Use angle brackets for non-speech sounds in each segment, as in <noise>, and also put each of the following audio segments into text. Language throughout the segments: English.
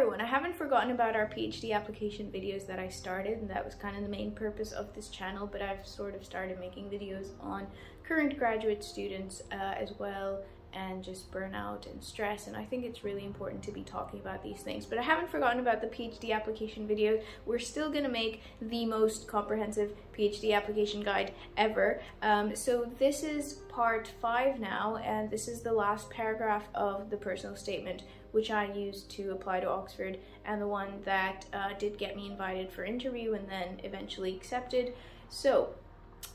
everyone, I haven't forgotten about our PhD application videos that I started and that was kind of the main purpose of this channel, but I've sort of started making videos on current graduate students uh, as well and just burnout and stress and I think it's really important to be talking about these things. But I haven't forgotten about the PhD application videos we're still gonna make the most comprehensive PhD application guide ever. Um, so this is part five now and this is the last paragraph of the personal statement which I used to apply to Oxford and the one that uh, did get me invited for interview and then eventually accepted. So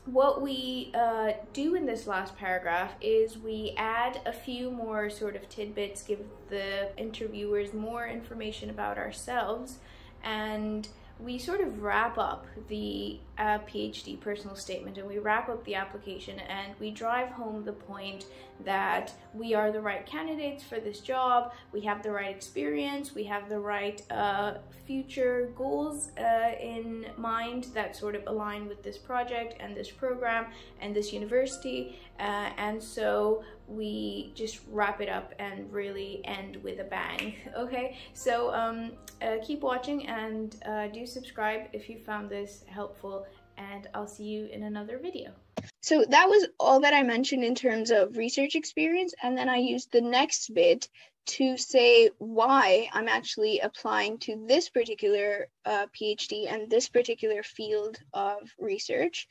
what we uh, do in this last paragraph is we add a few more sort of tidbits, give the interviewers more information about ourselves and we sort of wrap up the uh, PhD personal statement and we wrap up the application and we drive home the point that we are the right candidates for this job, we have the right experience, we have the right uh, future goals uh, in mind that sort of align with this project and this program and this university. Uh, and so we just wrap it up and really end with a bang. <laughs> Okay, so um, uh, keep watching and uh, do subscribe if you found this helpful and I'll see you in another video. So that was all that I mentioned in terms of research experience and then I used the next bit to say why I'm actually applying to this particular uh, PhD and this particular field of research.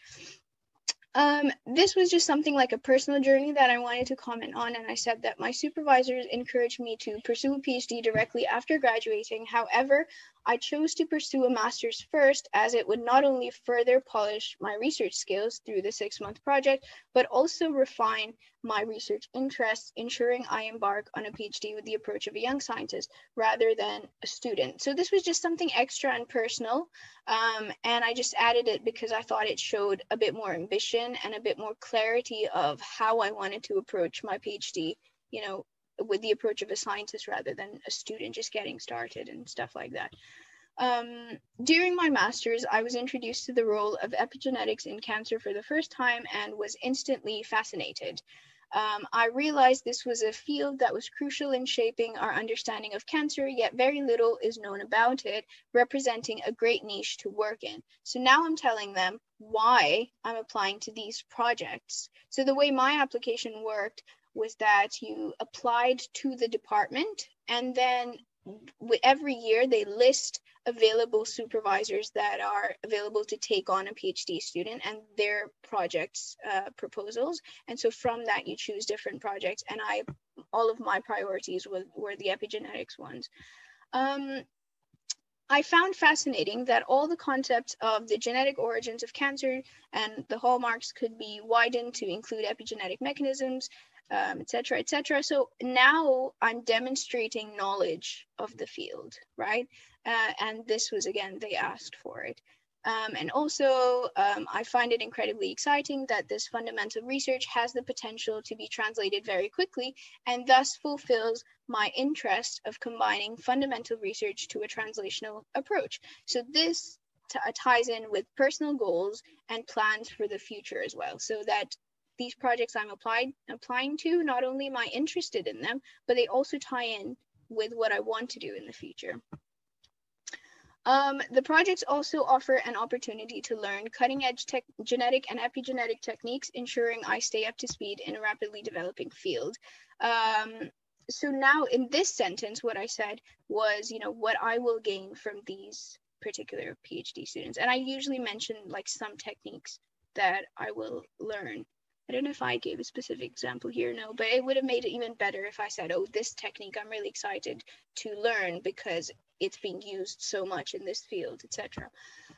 Um, this was just something like a personal journey that I wanted to comment on, and I said that my supervisors encouraged me to pursue a PhD directly after graduating. However, I chose to pursue a master's first as it would not only further polish my research skills through the six month project, but also refine my research interests, ensuring I embark on a PhD with the approach of a young scientist rather than a student. So this was just something extra and personal. Um, and I just added it because I thought it showed a bit more ambition and a bit more clarity of how I wanted to approach my PhD, you know, with the approach of a scientist rather than a student just getting started and stuff like that. Um, during my master's, I was introduced to the role of epigenetics in cancer for the first time and was instantly fascinated. Um, I realized this was a field that was crucial in shaping our understanding of cancer, yet very little is known about it, representing a great niche to work in. So now I'm telling them why I'm applying to these projects. So the way my application worked was that you applied to the department and then every year they list available supervisors that are available to take on a PhD student and their projects uh, proposals. And so from that, you choose different projects. And I, all of my priorities were, were the epigenetics ones. Um, I found fascinating that all the concepts of the genetic origins of cancer and the hallmarks could be widened to include epigenetic mechanisms, um, etc., etc. So now I'm demonstrating knowledge of the field, right? Uh, and this was again, they asked for it. Um, and also, um, I find it incredibly exciting that this fundamental research has the potential to be translated very quickly and thus fulfills my interest of combining fundamental research to a translational approach. So this ties in with personal goals and plans for the future as well, so that these projects I'm applied applying to, not only am I interested in them, but they also tie in with what I want to do in the future. Um, the projects also offer an opportunity to learn cutting edge genetic and epigenetic techniques, ensuring I stay up to speed in a rapidly developing field. Um, so now in this sentence, what I said was, you know, what I will gain from these particular PhD students. And I usually mention like some techniques that I will learn. I don't know if I gave a specific example here, no, but it would have made it even better if I said, oh, this technique I'm really excited to learn because it's being used so much in this field, etc.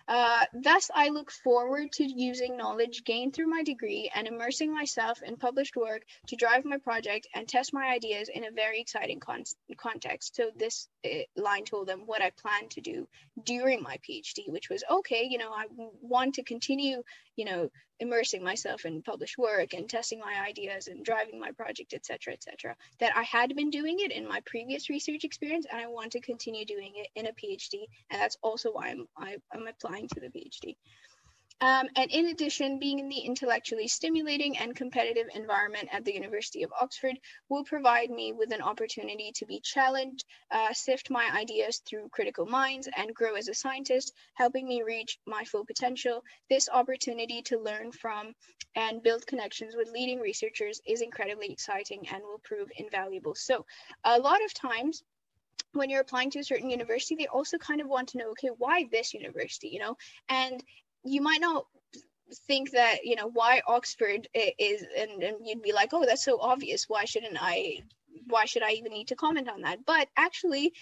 Uh, thus, I look forward to using knowledge gained through my degree and immersing myself in published work to drive my project and test my ideas in a very exciting con context. So this uh, line told them what I plan to do during my PhD, which was, okay, you know, I want to continue, you know, immersing myself in published work and testing my ideas and driving my project, etc., etc. That I had been doing it in my previous research experience, and I want to continue doing it in a PhD, and that's also why I'm I, am i am applying to the PhD. Um, and in addition, being in the intellectually stimulating and competitive environment at the University of Oxford will provide me with an opportunity to be challenged, uh, sift my ideas through critical minds, and grow as a scientist, helping me reach my full potential. This opportunity to learn from and build connections with leading researchers is incredibly exciting and will prove invaluable. So, a lot of times, when you're applying to a certain university, they also kind of want to know, okay, why this university, you know? And you might not think that you know why oxford is and, and you'd be like oh that's so obvious. Why shouldn't i why should i even need to comment on that? But actually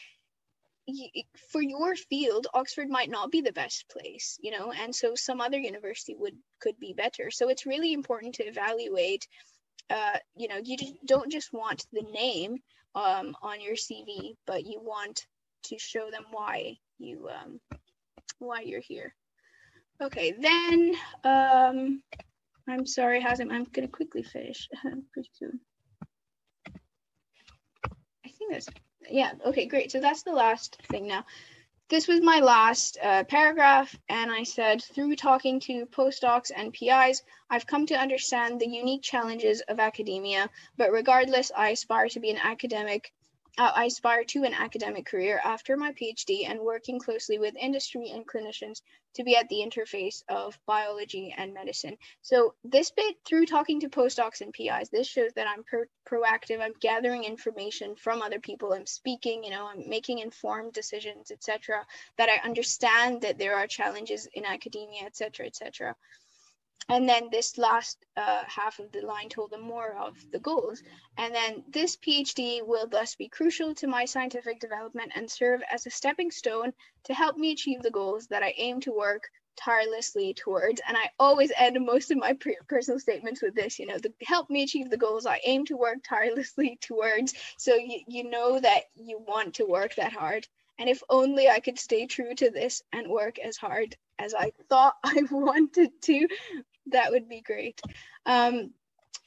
for your field oxford might not be the best place you know? And so some other university would could be better. So it's really important to evaluate uh, you know you don't just want the name um, on your cv but you want to show them why you um, why you're here Okay, then um, I'm sorry, Hazem. I'm gonna quickly finish <laughs> pretty soon. I think that's yeah. Okay, great. So that's the last thing now. This was my last uh, paragraph, and I said through talking to postdocs and PIs, I've come to understand the unique challenges of academia. But regardless, I aspire to be an academic Uh, I aspire to an academic career after my PhD and working closely with industry and clinicians to be at the interface of biology and medicine. So this bit through talking to postdocs and PIs, this shows that I'm pro- proactive. I'm gathering information from other people. I'm speaking, you know, I'm making informed decisions, etc. That I understand that there are challenges in academia, etc., etc and then this last uh, half of the line told them more of the goals. And then this PhD will thus be crucial to my scientific development and serve as a stepping stone to help me achieve the goals that I aim to work tirelessly towards. And I always end most of my personal statements with this, you know, the, help me achieve the goals I aim to work tirelessly <laughs> towards. So you, you know that you want to work that hard. And if only I could stay true to this and work as hard as I thought <laughs> I wanted to, that would be great. Um,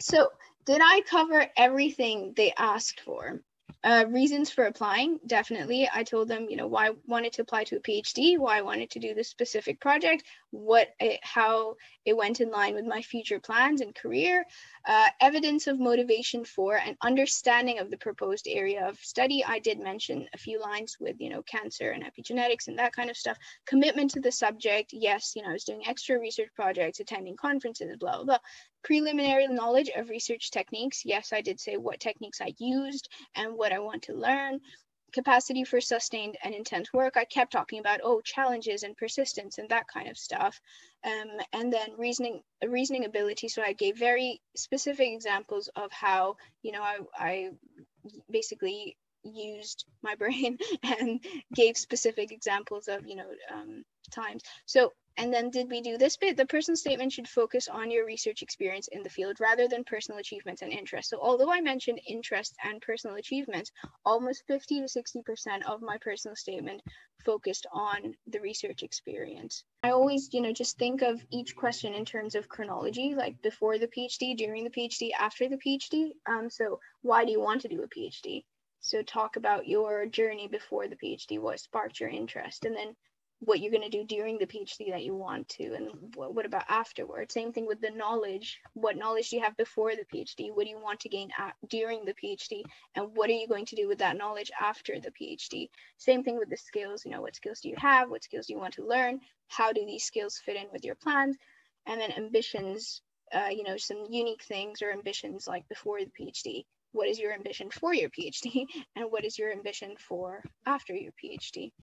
so did I cover everything they asked for? Uh, reasons for applying, definitely. I told them, you know, why I wanted to apply to a PhD, why I wanted to do this specific project, what, it, how it went in line with my future plans and career, uh, evidence of motivation for and understanding of the proposed area of study. I did mention a few lines with, you know, cancer and epigenetics and that kind of stuff. Commitment to the subject. Yes, you know, I was doing extra research projects, attending conferences, blah, blah, blah. Preliminary knowledge of research techniques. Yes, I did say what techniques I used and what I want to learn capacity for sustained and intense work. I kept talking about oh challenges and persistence and that kind of stuff, um, and then reasoning reasoning ability. So I gave very specific examples of how you know I, I basically used my <laughs> brain and gave specific examples of you know um, times. So and then did we do this bit? The personal statement should focus on your research experience in the field rather than personal achievements and interests. So although I mentioned interests and personal achievements, almost 50 to 60% of my personal statement focused on the research experience. I always, you know, just think of each question in terms of chronology, like before the PhD, during the PhD, after the PhD. Um, so why do you want to do a PhD? So talk about your journey before the PhD, what sparked your interest, and then what you're going to do during the PhD that you want to, and what, what about afterwards? Same thing with the knowledge. What knowledge do you have before the PhD? What do you want to gain at, during the PhD? And what are you going to do with that knowledge after the PhD? Same thing with the skills. You know, what skills do you have? What skills do you want to learn? How do these skills fit in with your plans? And then ambitions. Uh, you know, some unique things or ambitions like before the PhD what is your ambition for your PhD <laughs> and what is your ambition for after your PhD.